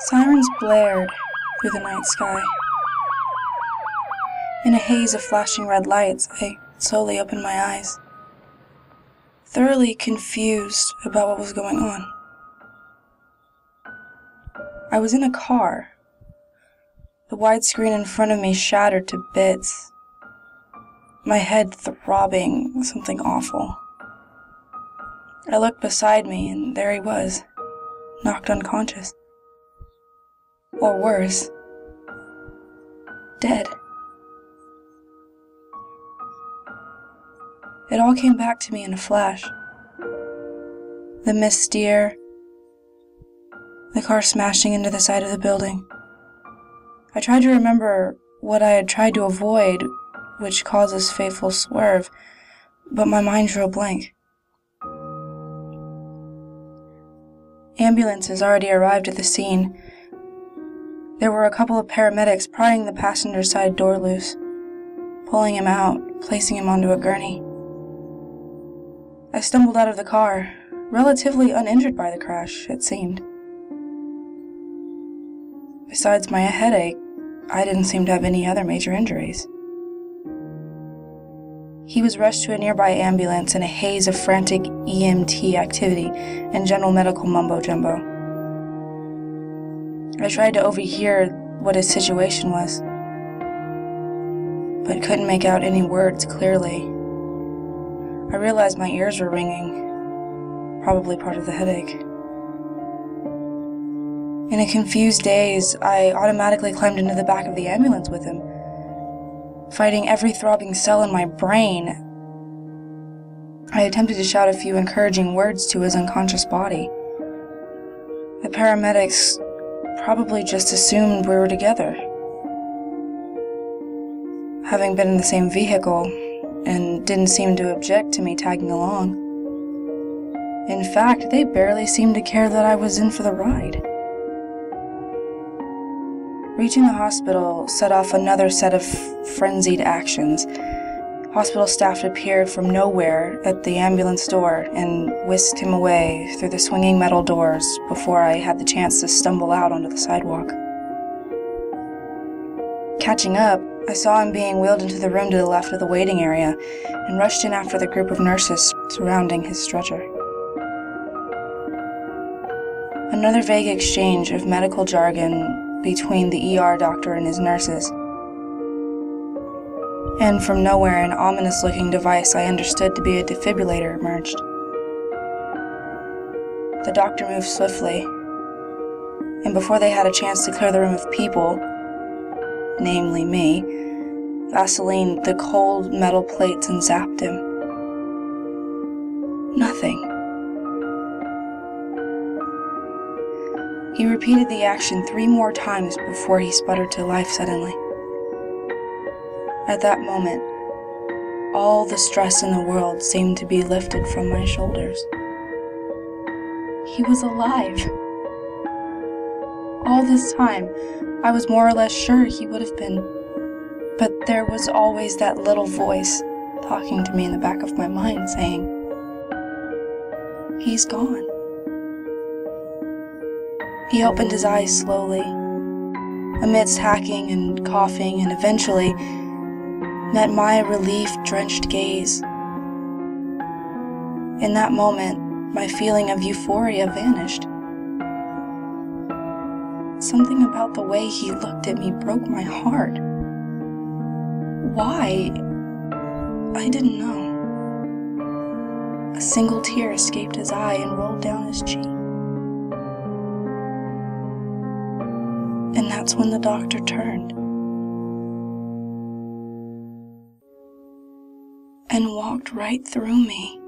Sirens blared through the night sky. In a haze of flashing red lights, I slowly opened my eyes, thoroughly confused about what was going on. I was in a car. The widescreen in front of me shattered to bits, my head throbbing something awful. I looked beside me, and there he was, knocked unconscious. Or worse, dead. It all came back to me in a flash. The missed steer, the car smashing into the side of the building. I tried to remember what I had tried to avoid, which caused this fateful swerve, but my mind drew a blank. Ambulances already arrived at the scene. There were a couple of paramedics prying the passenger side door loose, pulling him out, placing him onto a gurney. I stumbled out of the car, relatively uninjured by the crash, it seemed. Besides my headache, I didn't seem to have any other major injuries. He was rushed to a nearby ambulance in a haze of frantic EMT activity and general medical mumbo jumbo. I tried to overhear what his situation was, but couldn't make out any words clearly. I realized my ears were ringing, probably part of the headache. In a confused daze, I automatically climbed into the back of the ambulance with him fighting every throbbing cell in my brain. I attempted to shout a few encouraging words to his unconscious body. The paramedics probably just assumed we were together. Having been in the same vehicle and didn't seem to object to me tagging along. In fact, they barely seemed to care that I was in for the ride. Reaching the hospital set off another set of frenzied actions. Hospital staff appeared from nowhere at the ambulance door and whisked him away through the swinging metal doors before I had the chance to stumble out onto the sidewalk. Catching up, I saw him being wheeled into the room to the left of the waiting area and rushed in after the group of nurses surrounding his stretcher. Another vague exchange of medical jargon between the ER doctor and his nurses. And from nowhere, an ominous looking device I understood to be a defibrillator emerged. The doctor moved swiftly, and before they had a chance to clear the room of people, namely me, Vaseline the cold metal plates and zapped him. Nothing. He repeated the action three more times before he sputtered to life suddenly. At that moment, all the stress in the world seemed to be lifted from my shoulders. He was alive. All this time, I was more or less sure he would have been, but there was always that little voice talking to me in the back of my mind saying, He's gone. He opened his eyes slowly, amidst hacking and coughing, and eventually met my relief drenched gaze. In that moment, my feeling of euphoria vanished. Something about the way he looked at me broke my heart. Why? I didn't know. A single tear escaped his eye and rolled down his cheek. And that's when the doctor turned and walked right through me.